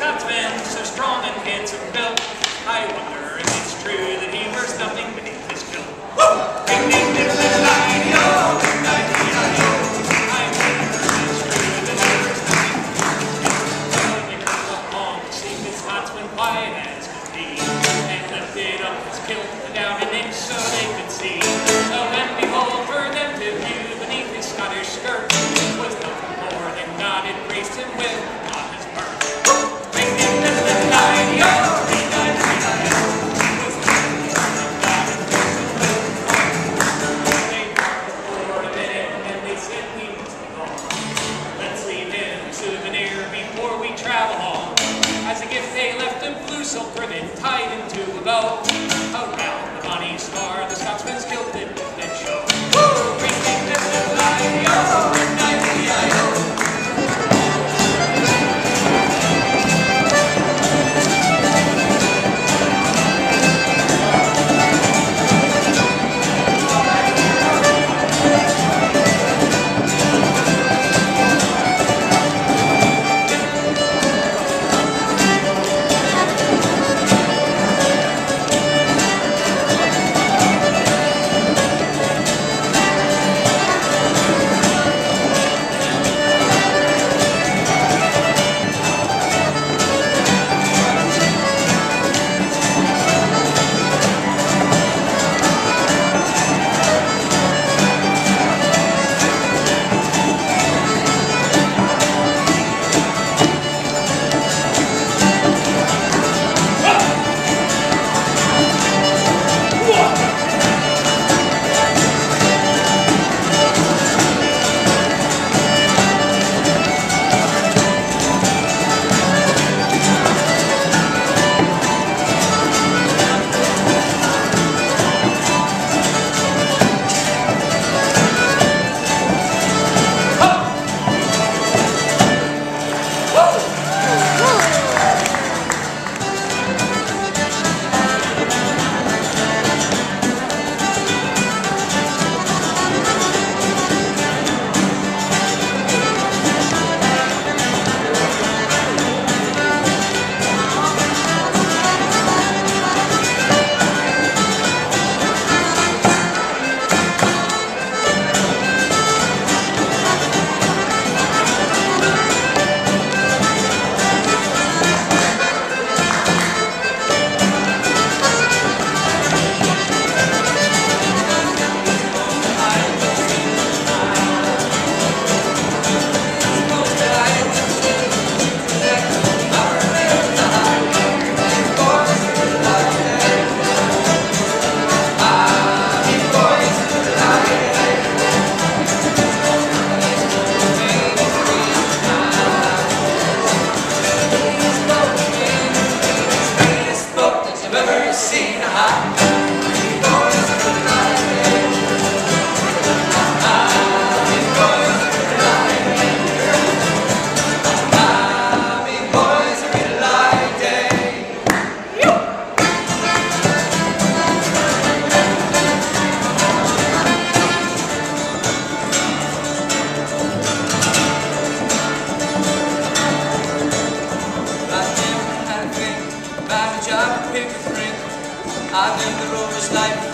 Scotsman, so strong and handsome built, I wonder if it's true that he wears nothing beneath his kilt. Ding, ding, ding, ding, ding, ding, Scotsman quiet as could be, and lifted up his kilt silk ribbon tied into a bow. Around the bonnie star, the Scotsman's kilted life.